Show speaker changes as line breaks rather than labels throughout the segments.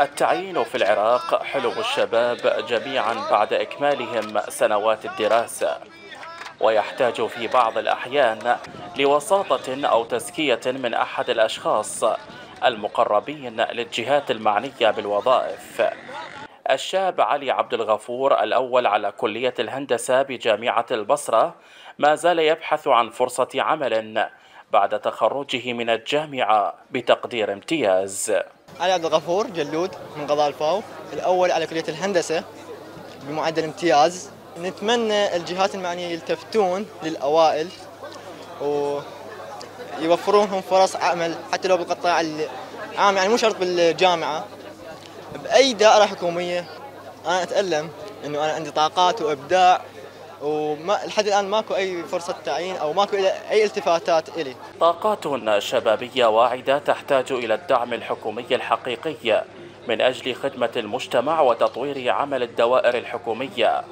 التعيين في العراق حلم الشباب جميعا بعد إكمالهم سنوات الدراسة. ويحتاج في بعض الأحيان لوساطة أو تزكية من أحد الأشخاص المقربين للجهات المعنية بالوظائف. الشاب علي عبد الغفور الأول على كلية الهندسة بجامعة البصرة ما زال يبحث عن فرصة عمل بعد تخرجه من الجامعة بتقدير امتياز.
علي عبد الغفور جلود من قضاء الفاو. الأول على كلية الهندسة بمعدل امتياز. نتمنى الجهات المعنية يلتفتون للأوائل ويوفرون لهم فرص عمل حتى لو بالقطاع العام. يعني مو شرط بالجامعة بأي دائرة حكومية. أنا أتألم إنه أنا عندي طاقات وإبداع وما لحد الآن ماكو أي فرصة تعيين أو ماكو أي التفاتات إلي.
طاقات شبابية واعدة تحتاج إلى الدعم الحكومي الحقيقي من أجل خدمة المجتمع وتطوير عمل الدوائر الحكومية.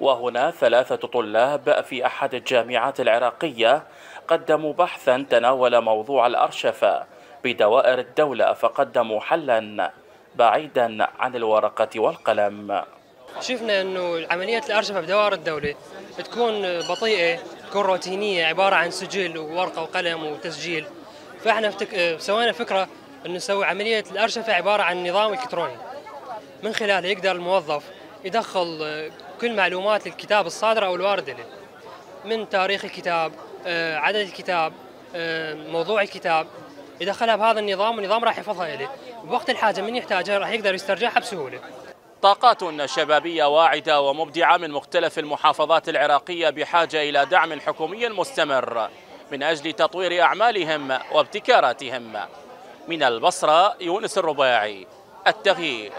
وهنا ثلاثة طلاب في أحد الجامعات العراقية قدموا بحثا تناول موضوع الارشفه بدوائر الدولة فقدموا حلا بعيدا عن الورقة والقلم.
شفنا إنه عمليه الأرشفة بدوائر الدولة تكون بطيئة تكون روتينية عبارة عن سجل وورقة وقلم وتسجيل. فإحنا فتك... سوينا فكرة إنه نسوي عملية الأرشفة عبارة عن نظام إلكتروني. من خلاله يقدر الموظف يدخل كل معلومات الكتاب الصادرة أو الواردة له. من تاريخ الكتاب عدد الكتاب موضوع الكتاب. يدخلها بهذا النظام والنظام راح يحفظها له بوقت الحاجة من يحتاجها راح يقدر يسترجعها بسهولة.
طاقات شبابية واعدة ومبدعة من مختلف المحافظات العراقية بحاجة إلى دعم حكومي مستمر من أجل تطوير أعمالهم وابتكاراتهم. من البصرة يونس الرباعي التغيير.